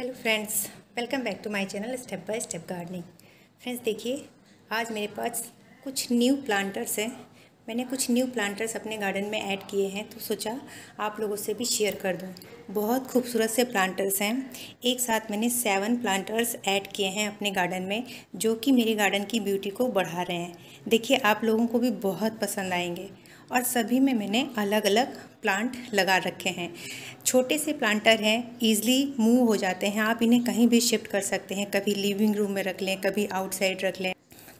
Hello friends welcome back to my channel step by step gardening friends देखिए, आज मेरे पास कुछ न्यू प्लांटर्स हैं। मैंने कुछ न्यू प्लांटर्स अपने गार्डन में ऐड किए हैं तो सोचा आप लोगों से भी शेयर कर दूँ। बहुत खूबसूरत से प्लांटर्स हैं। एक साथ मैंने सेवन प्लांटर्स ऐड किए हैं अपने गार्डन में, जो कि मेरे गार्डन की ब्यूटी को बढ़ा रहे हैं। देखिए, आप लोगों को भी बहुत पसंद आएँगे। और सभी में मैंने अलग अलग प्लांट लगा रखे हैं। छोटे से प्लांटर हैं ईज़िली मूव हो जाते हैं। आप इन्हें कहीं भी शिफ्ट कर सकते हैं, कभी लिविंग रूम में रख लें, कभी आउटसाइड रख लें।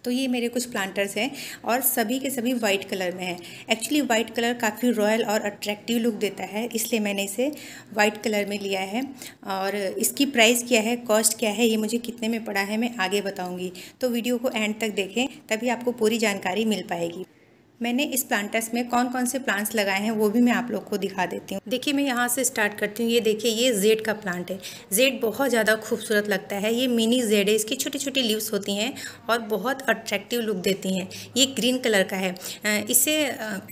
तो ये मेरे कुछ प्लांटर्स हैं और सभी के सभी वाइट कलर में हैं। एक्चुअली वाइट कलर काफ़ी रॉयल और अट्रैक्टिव लुक देता है, इसलिए मैंने इसे वाइट कलर में लिया है। और इसकी प्राइस क्या है कॉस्ट क्या है, ये मुझे कितने में पड़ा है, मैं आगे बताऊँगी। तो वीडियो को एंड तक देखें, तभी आपको पूरी जानकारी मिल पाएगी। मैंने इस प्लांटर्स में कौन कौन से प्लांट्स लगाए हैं वो भी मैं आप लोग को दिखा देती हूँ। देखिए मैं यहाँ से स्टार्ट करती हूँ। ये देखिए, ये जेड का प्लांट है। जेड बहुत ज़्यादा खूबसूरत लगता है। ये मिनी जेड है। इसकी छोटी छोटी लीव्स होती हैं और बहुत अट्रैक्टिव लुक देती हैं। ये ग्रीन कलर का है। इसे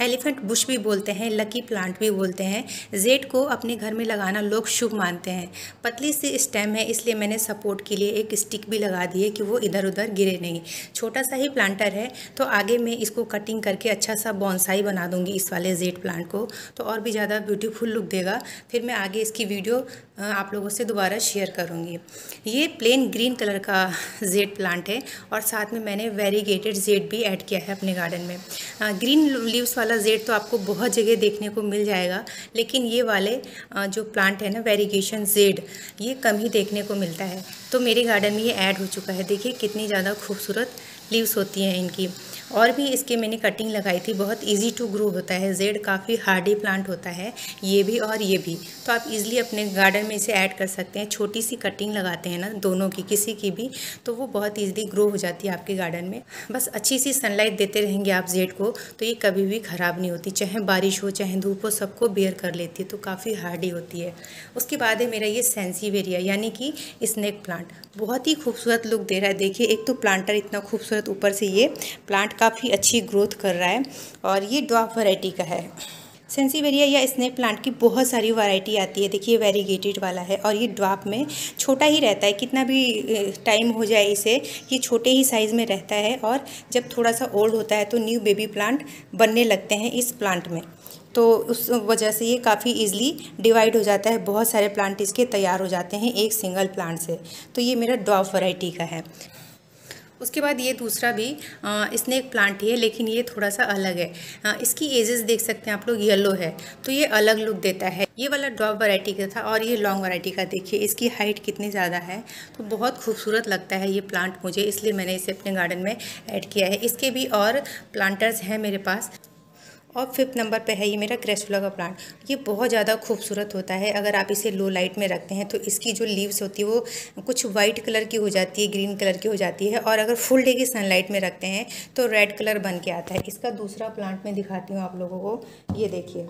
एलिफेंट बुश भी बोलते हैं लकी प्लांट भी बोलते हैं। जेड को अपने घर में लगाना लोग शुभ मानते हैं। पतली सी स्टेम है, इसलिए मैंने सपोर्ट के लिए एक स्टिक भी लगा दी है कि वो इधर उधर गिरे नहीं। छोटा सा ही प्लांटर है तो आगे मैं इसको कटिंग करके अच्छा सा बॉन्साई बना दूँगी इस वाले जेड प्लांट को तो और भी ज़्यादा ब्यूटीफुल लुक देगा। फिर मैं आगे इसकी वीडियो आप लोगों से दोबारा शेयर करूँगी। ये प्लेन ग्रीन कलर का जेड प्लांट है और साथ में मैंने वेरीगेटेड जेड भी ऐड किया है अपने गार्डन में। ग्रीन लीव्स वाला जेड तो आपको बहुत जगह देखने को मिल जाएगा, लेकिन ये वाले जो प्लांट है ना वेरीगेशन जेड ये कम ही देखने को मिलता है। तो मेरे गार्डन में ये ऐड हो चुका है। देखिए कितनी ज़्यादा खूबसूरत लीव्स होती हैं इनकी। और भी इसके मैंने कटिंग लगाई थी, बहुत इजी टू ग्रो होता है जेड काफ़ी हार्डी प्लांट होता है, ये भी और ये भी। तो आप इजीली अपने गार्डन में इसे ऐड कर सकते हैं, छोटी सी कटिंग लगाते हैं ना, दोनों की, किसी की भी तो वो बहुत ईजिली ग्रो हो जाती है आपके गार्डन में। बस अच्छी सी सनलाइट देते रहेंगे आप जेड को तो ये कभी भी ख़राब नहीं होती, चाहे बारिश हो, चाहे धूप हो, सबको बेयर कर लेती है तो काफ़ी हार्डी होती है। उसके बाद है मेरा ये सेंसीवेरिया यानी कि स्नैक प्लांट बहुत ही खूबसूरत लुक दे रहा है। देखिए, एक तो प्लांटर इतना खूबसूरत ऊपर से ये प्लांट काफ़ी अच्छी ग्रोथ कर रहा है और ये ड्वाफ वैरायटी का है। सेंसीवेरिया या स्नेक प्लांट की बहुत सारी वैरायटी आती है। देखिए वेरीगेटेड वाला है और ये ड्वाप में छोटा ही रहता है। कितना भी टाइम हो जाए इसे, ये छोटे ही साइज़ में रहता है और जब थोड़ा सा ओल्ड होता है तो न्यू बेबी प्लांट बनने लगते हैं इस प्लांट में। तो उस वजह से ये काफ़ी इजीली डिवाइड हो जाता है। बहुत सारे प्लांट इसके तैयार हो जाते हैं एक सिंगल प्लांट से। तो ये मेरा ड्वाफ वैरायटी का है। उसके बाद ये दूसरा भी स्नेक प्लांट ही है, लेकिन ये थोड़ा सा अलग है। इसकी एजेस देख सकते हैं आप लोग येलो है। तो ये अलग लुक देता है। ये वाला ड्रॉप वैरायटी का था और ये लॉन्ग वैरायटी का देखिए, इसकी हाइट कितनी ज़्यादा है। तो बहुत खूबसूरत लगता है ये प्लांट मुझे, इसलिए मैंने इसे अपने गार्डन में ऐड किया है। इसके भी और प्लांटर्स हैं मेरे पास। और फिफ्थ नंबर पे है ये मेरा क्रेस्टुला का प्लांट ये बहुत ज़्यादा खूबसूरत होता है। अगर आप इसे लो लाइट में रखते हैं तो इसकी जो लीव्स होती है, वो कुछ वाइट कलर की हो जाती है ग्रीन कलर की हो जाती है। और अगर फुल डे की सनलाइट में रखते हैं तो रेड कलर बन के आता है। इसका दूसरा प्लांट मैं दिखाती हूँ आप लोगों को। ये देखिए।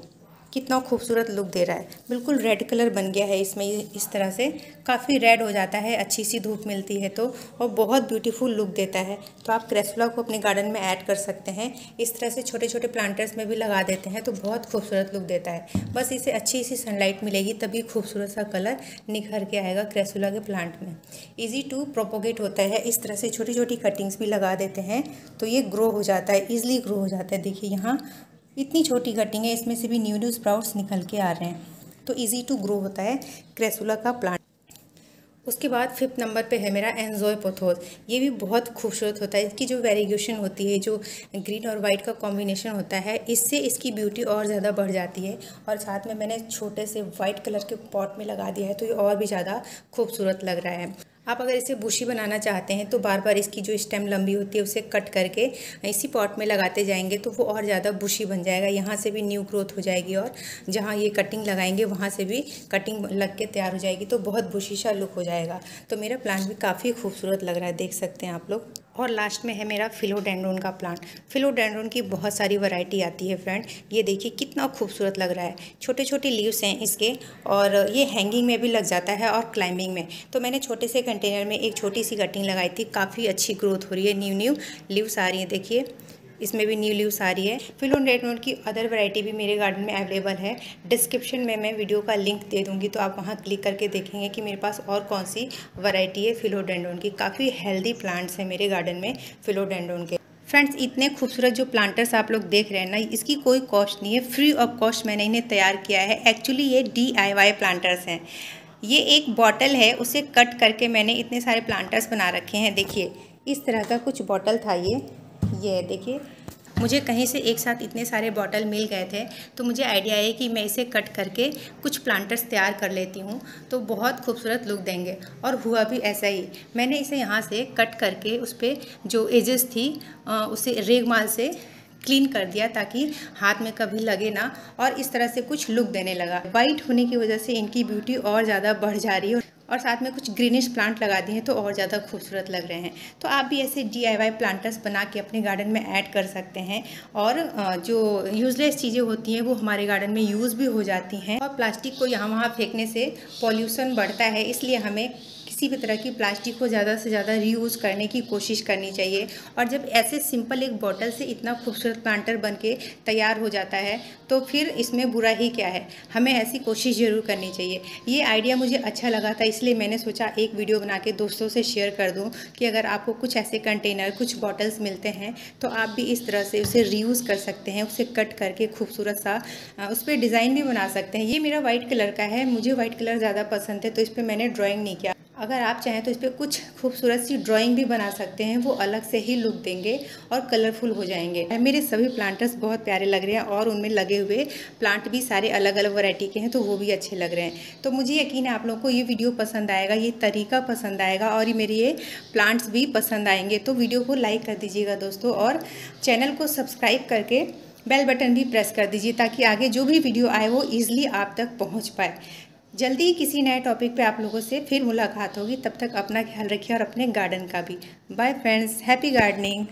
कितना खूबसूरत लुक दे रहा है। बिल्कुल रेड कलर बन गया है इसमें इस तरह से। काफ़ी रेड हो जाता है, अच्छी सी धूप मिलती है तो और बहुत ब्यूटीफुल लुक देता है। तो आप क्रेसुला को अपने गार्डन में ऐड कर सकते हैं। इस तरह से छोटे छोटे प्लांटर्स में भी लगा देते हैं तो बहुत खूबसूरत लुक देता है। बस इसे अच्छी सी सनलाइट मिलेगी तभी खूबसूरत सा कलर निखर के आएगा क्रेसुला के प्लांट में। ईजी टू प्रोपोगेट होता है। इस तरह से छोटी छोटी कटिंग्स भी लगा देते हैं तो ये ग्रो हो जाता है ईजिली ग्रो हो जाता है। देखिए यहाँ इतनी छोटी कटिंग है, इसमें से भी न्यू न्यू स्प्राउट्स निकल के आ रहे हैं। तो इजी टू ग्रो होता है क्रेसुला का प्लांट उसके बाद फिफ्थ नंबर पे है मेरा एनजॉय पोथोस ये भी बहुत खूबसूरत होता है। इसकी जो वेरिगेशन होती है, जो ग्रीन और वाइट का कॉम्बिनेशन होता है, इससे इसकी ब्यूटी और ज़्यादा बढ़ जाती है। और साथ में मैंने छोटे से वाइट कलर के पॉट में लगा दिया है तो ये और भी ज़्यादा खूबसूरत लग रहा है। आप अगर इसे बुशी बनाना चाहते हैं तो बार बार इसकी जो स्टेम लंबी होती है, उसे कट करके इसी पॉट में लगाते जाएँगे तो वो और ज़्यादा बुशी बन जाएगा। यहाँ से भी न्यू ग्रोथ हो जाएगी और जहाँ ये कटिंग लगाएँगे, वहाँ से भी कटिंग लग के तैयार हो जाएगी तो बहुत बुशीशा लुक हो जाएगा। तो मेरा प्लांट भी काफ़ी खूबसूरत लग रहा है, देख सकते हैं आप लोग। और लास्ट में है मेरा फिलोडेंड्रोन का प्लांट फिलोडेंड्रोन की बहुत सारी वैरायटी आती है फ्रेंड ये देखिए कितना खूबसूरत लग रहा है. छोटे छोटे लीव्स हैं इसके और ये हैंगिंग में भी लग जाता है और क्लाइंबिंग में. तो मैंने छोटे से कंटेनर में एक छोटी सी कटिंग लगाई थी. काफ़ी अच्छी ग्रोथ हो रही है. न्यू न्यू लीव्स आ रही हैं, देखिए. इसमें भी न्यू लीव्स आ रही है। फिलोडेंड्रोन की अदर वैरायटी भी मेरे गार्डन में अवेलेबल है। डिस्क्रिप्शन में मैं वीडियो का लिंक दे दूँगी तो आप वहाँ क्लिक करके देखेंगे कि मेरे पास और कौन सी वैरायटी है फिलोडेंड्रोन की। काफ़ी हेल्दी प्लांट्स हैं मेरे गार्डन में फिलोडेंड्रोन के। फ्रेंड्स इतने खूबसूरत जो प्लांटर्स आप लोग देख रहे हैं ना, इसकी कोई कॉस्ट नहीं है। फ्री ऑफ़ कॉस्ट मैंने इन्हें तैयार किया है। एक्चुअली ये डीआईवाई प्लांटर्स हैं। ये एक बॉटल है, उसे कट करके मैंने इतने सारे प्लांटर्स बना रखे हैं। देखिए, इस तरह का कुछ बॉटल था ये। ये है, देखिए। मुझे कहीं से एक साथ इतने सारे बॉटल मिल गए थे तो मुझे आइडिया है कि मैं इसे कट करके कुछ प्लांटर्स तैयार कर लेती हूँ तो बहुत खूबसूरत लुक देंगे। और हुआ भी ऐसा ही। मैंने इसे यहाँ से कट करके उस पर जो एजेस थी उसे रेगमाल से क्लीन कर दिया ताकि हाथ में कभी लगे ना, और इस तरह से कुछ लुक देने लगा। वाइट होने की वजह से इनकी ब्यूटी और ज़्यादा बढ़ जा रही है। और साथ में कुछ ग्रीनिश प्लांट लगा दिए हैं तो और ज़्यादा खूबसूरत लग रहे हैं। तो आप भी ऐसे डी प्लांटर्स बना के अपने गार्डन में ऐड कर सकते हैं और जो यूज़लेस चीज़ें होती हैं वो हमारे गार्डन में यूज़ भी हो जाती हैं। और प्लास्टिक को यहाँ वहाँ फेंकने से पॉल्यूशन बढ़ता है, इसलिए हमें किसी भी तरह की प्लास्टिक को ज़्यादा से ज़्यादा रीयूज़ करने की कोशिश करनी चाहिए। और जब ऐसे सिंपल एक बॉटल से इतना खूबसूरत प्लांटर बन के तैयार हो जाता है तो फिर इसमें बुरा ही क्या है? हमें ऐसी कोशिश ज़रूर करनी चाहिए। ये आइडिया मुझे अच्छा लगा था, इसलिए मैंने सोचा एक वीडियो बना के दोस्तों से शेयर कर दूँ कि अगर आपको कुछ ऐसे कंटेनर कुछ बॉटल्स मिलते हैं तो आप भी इस तरह से उसे रीयूज़ कर सकते हैं, उसे कट करके खूबसूरत सा उस पर डिज़ाइन भी बना सकते हैं। ये मेरा वाइट कलर का है, मुझे वाइट कलर ज़्यादा पसंद है तो इस पर मैंने ड्राॅइंग नहीं किया। अगर आप चाहें तो इस पर कुछ खूबसूरत सी ड्राइंग भी बना सकते हैं, वो अलग से ही लुक देंगे और कलरफुल हो जाएँगे। मेरे सभी प्लांटर्स बहुत प्यारे लग रहे हैं और उनमें लगे हुए प्लांट भी सारे अलग अलग वैरायटी के हैं तो वो भी अच्छे लग रहे हैं। तो मुझे यकीन है आप लोगों को ये वीडियो पसंद आएगा, ये तरीका पसंद आएगा और ये मेरे ये प्लांट्स भी पसंद आएँगे। तो वीडियो को लाइक कर दीजिएगा दोस्तों और चैनल को सब्सक्राइब करके बेल बटन भी प्रेस कर दीजिए, ताकि आगे जो भी वीडियो आए वो ईजिली आप तक पहुँच पाए। जल्दी ही किसी नए टॉपिक पे आप लोगों से फिर मुलाकात होगी। तब तक अपना ख्याल रखिए और अपने गार्डन का भी। Bye friends happy gardening